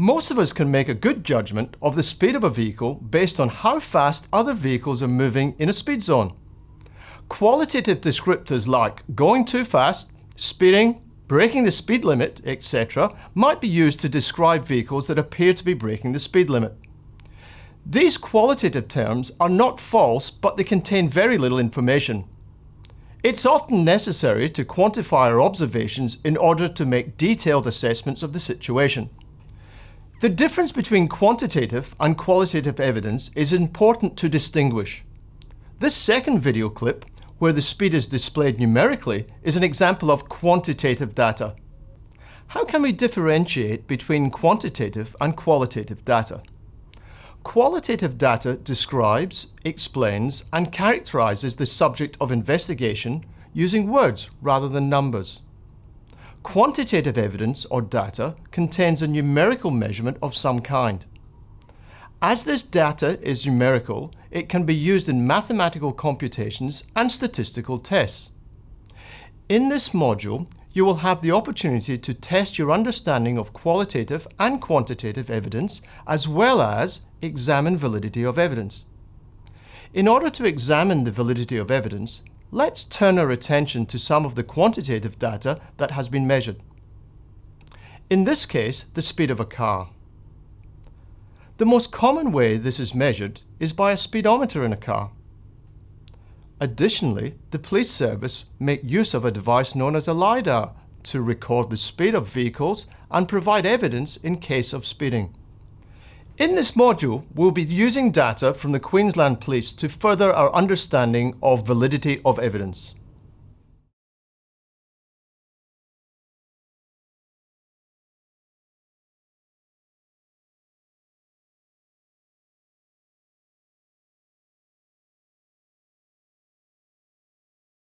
Most of us can make a good judgment of the speed of a vehicle based on how fast other vehicles are moving in a speed zone. Qualitative descriptors like going too fast, speeding, breaking the speed limit, etc., might be used to describe vehicles that appear to be breaking the speed limit. These qualitative terms are not false, but they contain very little information. It's often necessary to quantify our observations in order to make detailed assessments of the situation. The difference between quantitative and qualitative evidence is important to distinguish. This second video clip, where the speed is displayed numerically, is an example of quantitative data. How can we differentiate between quantitative and qualitative data? Qualitative data describes, explains, and characterizes the subject of investigation using words rather than numbers. Quantitative evidence or data contains a numerical measurement of some kind. As this data is numerical, it can be used in mathematical computations and statistical tests. In this module, you will have the opportunity to test your understanding of qualitative and quantitative evidence, as well as examine validity of evidence. In order to examine the validity of evidence, Let's turn our attention to some of the quantitative data that has been measured. In this case, the speed of a car. The most common way this is measured is by a speedometer in a car. Additionally, the police service make use of a device known as a LiDAR to record the speed of vehicles and provide evidence in case of speeding. In this module, we'll be using data from the Queensland Police to further our understanding of validity of evidence.